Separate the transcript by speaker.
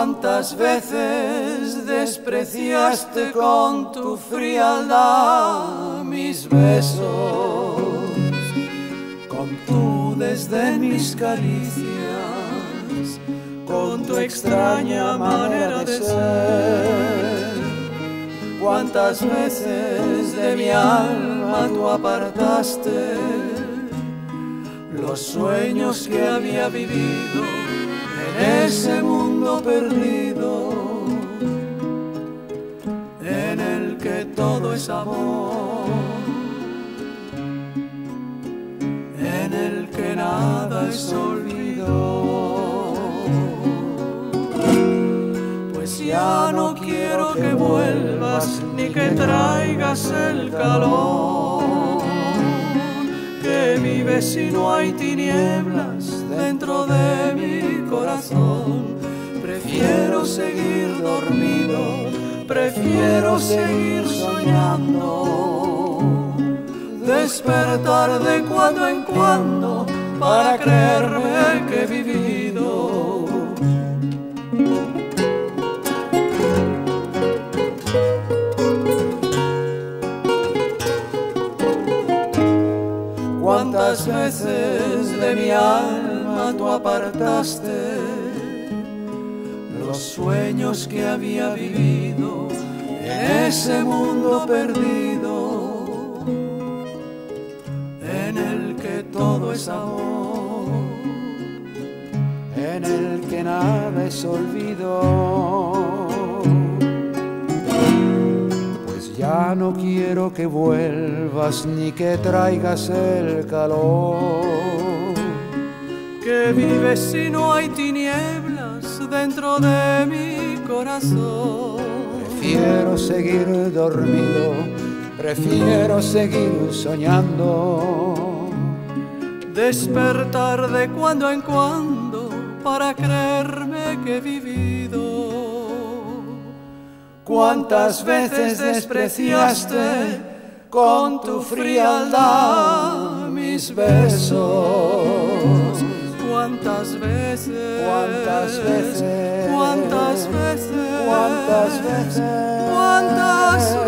Speaker 1: ¿Cuántas veces despreciaste con tu frialdad mis besos? Con tu desde mis caricias, con tu extraña manera de ser. ¿Cuántas veces de mi alma tú apartaste los sueños que había vivido? ese mundo perdido en el que todo es amor, en el que nada es olvido. Pues ya no quiero que vuelvas ni que traigas el calor que vive si no hay tinieblas dentro seguir dormido, prefiero seguir soñando. Despertar de cuando en cuando para creerme que he vivido. Cuántas veces de mi alma tú apartaste los sueños que había vivido en ese mundo perdido, en el que todo es amor, en el que nada es olvido. Pues ya no quiero que vuelvas ni que traigas el calor. Que vives si no hay tinieblas dentro de mi corazón. Prefiero seguir dormido, prefiero seguir soñando. Despertar de cuando en cuando para creerme que he vivido. ¿Cuántas veces despreciaste con tu frialdad mis besos? ¿Cuántas veces? ¿Cuántas veces? ¿Cuántas veces? ¿Cuántas veces? ¿Cuántas